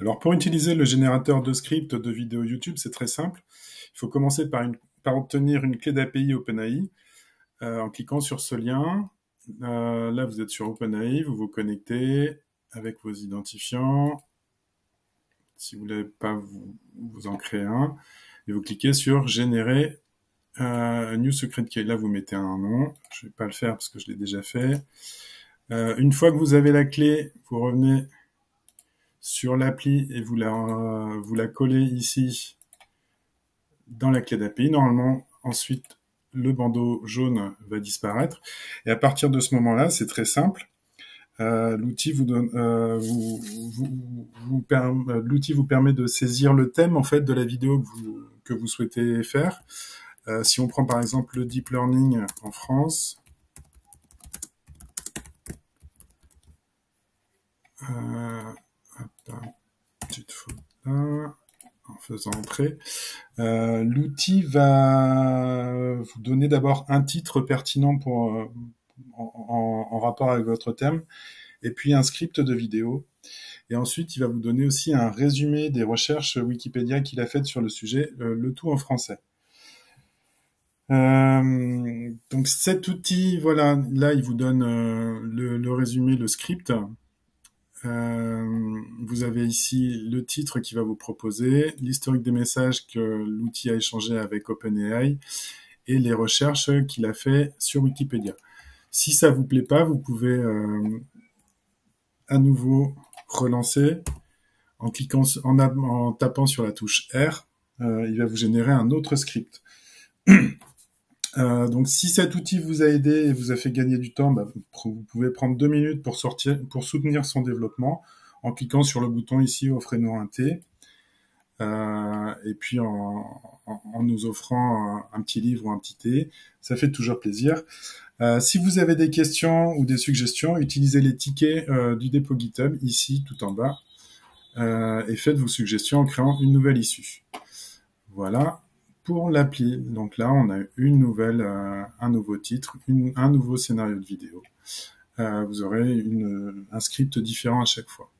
Alors pour utiliser le générateur de script de vidéo YouTube, c'est très simple. Il faut commencer par, obtenir une clé d'API OpenAI euh, en cliquant sur ce lien. Euh, là, vous êtes sur OpenAI, vous vous connectez avec vos identifiants. Si vous ne l'avez pas, vous, vous en créez un. Et vous cliquez sur Générer euh, New Secret Key. Là, vous mettez un nom. Je ne vais pas le faire parce que je l'ai déjà fait. Euh, une fois que vous avez la clé, vous revenez sur l'appli et vous la, vous la collez ici dans la clé d'API. Normalement, ensuite, le bandeau jaune va disparaître. Et à partir de ce moment-là, c'est très simple. Euh, l'outil vous donne, euh, l'outil vous permet de saisir le thème en fait de la vidéo que vous, que vous souhaitez faire. Euh, si on prend par exemple le deep learning en France, euh, petite faute là, en faisant entrer. Euh, L'outil va vous donner d'abord un titre pertinent pour euh, en, rapport avec votre thème, et puis un script de vidéo. Et ensuite, il va vous donner aussi un résumé des recherches Wikipédia qu'il a faites sur le sujet, euh, le tout en français. Donc cet outil, voilà, là, il vous donne le, résumé, le script. Vous avez ici le titre qui va vous proposer, l'historique des messages que l'outil a échangé avec OpenAI et les recherches qu'il a fait sur Wikipédia. Si ça vous plaît pas, vous pouvez euh, à nouveau relancer en tapant sur la touche R. Euh, il va vous générer un autre script. Euh, donc, si cet outil vous a aidé et vous a fait gagner du temps, bah, vous, pouvez prendre deux minutes pour soutenir son développement en cliquant sur le bouton ici offrez-nous un T. Euh, et puis en, nous offrant un, petit livre ou un petit thé, ça fait toujours plaisir. Euh, si vous avez des questions ou des suggestions, utilisez les tickets euh, du dépôt GitHub ici tout en bas et faites vos suggestions en créant une nouvelle issue. Voilà pour l'appli. Donc là, on a une nouvelle, un nouveau titre, un nouveau scénario de vidéo. Vous aurez un script différent à chaque fois.